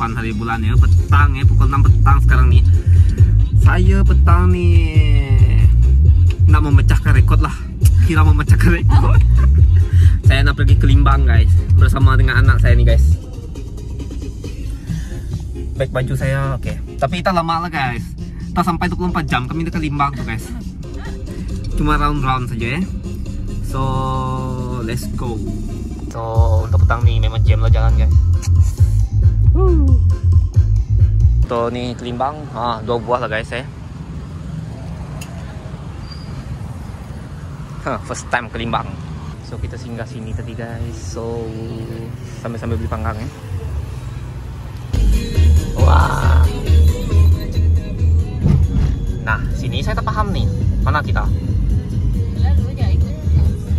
8 hari bulan ya petang ya pukul 6 petang sekarang nih saya petang nih nak memecahkan rekod lah. Kira memecahkan rekod. Saya nak pergi ke Limbang guys bersama dengan anak saya nih guys. Baik baju saya oke tapi kita lama lah guys. Kita sampai 24 jam kami dekat Limbang tuh guys. Cuma round-round saja ya. So let's go so untuk petang nih memang jam lah jalan guys Tuh nih kelimbang, ah, dua buah lah guys ya. Huh, first time kelimbang. So kita singgah sini tadi guys. So sambil-sambil beli panggang ya. Wah. Nah sini saya tak paham nih. Mana kita?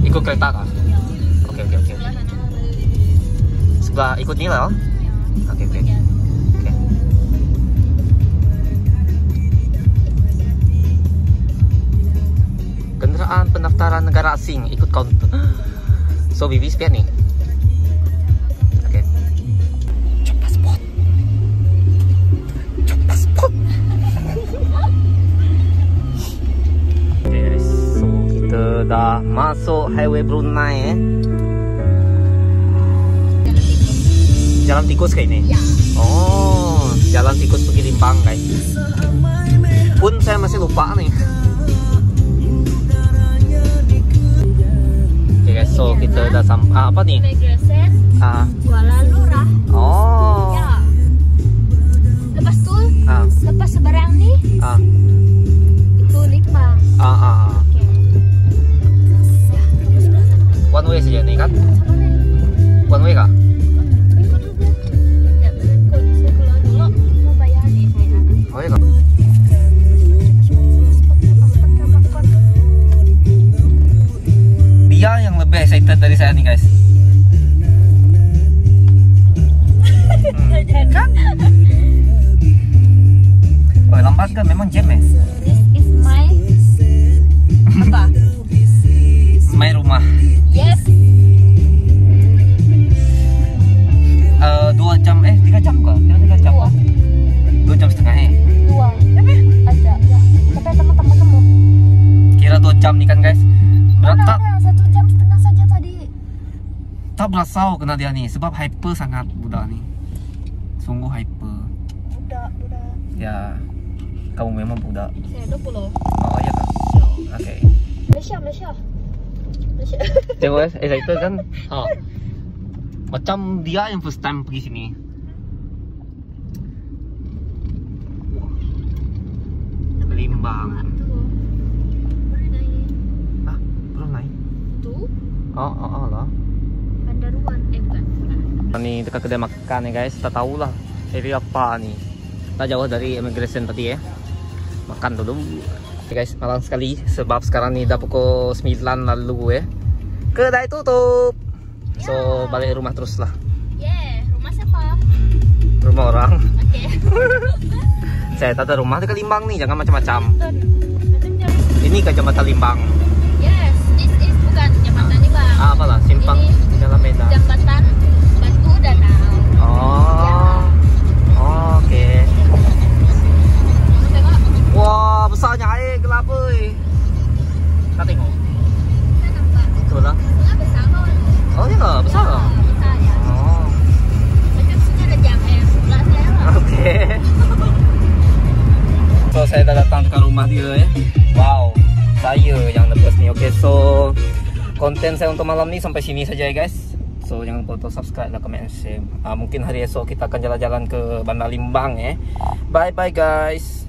Ikut kereta kah? Oke oke oke. Sebelah ikut nih lah. Oke oke. Oke. Kendaraan pendaftaran negara asing ikut counter. So Bibi spiat nih. Oke. Cek paspor. Cek paspor. Oke guys, so kita dah masuk highway Brunei eh. Jalan tikus kayak ini. Ya. Oh, jalan tikus pergi Limbang guys. Pun saya masih lupa nih. Oke guys, so kita udah sampai ah, apa nih? Ah, Kuala Lurah. oh, Ya. Lepas tu, ah, lepas seberang ni ah, itu Limbang. ah, ah, ah. Okey. Ya. One way saja nih kan? One way kah? Dia yang lebih excited dari saya nih guys. Hmm. Kan? Oh lambat kan memang jam ya? Tak berasa kena dia nih sebab hyper sangat budak nih. Sungguh hyper. Budak, budak. Ya, kamu memang budak. Saya 20. Oh iya kan? Oke. Malaysia, Malaysia. Malaysia. Tengok excited kan? Ha. Macam dia yang first time pergi sini. Limbang. Ah, belum naik. Tu Oh, oh, oh lah. Bandaruan. Eh bukan. Ini dekat kedai makan ya guys. Tak tahu lah area apa nih. Tak jauh dari immigration tadi ya. Makan dulu. Oke guys, malam sekali sebab sekarang nih udah pukul 9 lalu ya. Kedai tutup. So, Ya. balik rumah terus lah. Yeah, rumah siapa? Rumah orang. Okey. Saya tak ada rumah dekat Limbang nih, jangan macam-macam. Ini kecamatan Limbang. Yes, this is bukan jambatan ni bang. Ah, apalah, simpang Ini Jalan Medan. Jambatan Batu Danau. Oh. Oke. Tengok. Wah, besarnya air gelap oi. Kita tengok. Kita nampak. Betul lah. Besar. Oh, besar. Ya, besar ya. Oh. Macam sini ada jam eh sebelah saya lah. Oke. So saya dah datang ke rumah dia ya. Wow, saya yang lepas nih. Oke, so konten saya untuk malam ini sampai sini saja ya guys. So jangan lupa untuk subscribe, like, comment, share. Ah, mungkin hari esok kita akan jalan-jalan ke Bandar Limbang ya. Bye bye guys.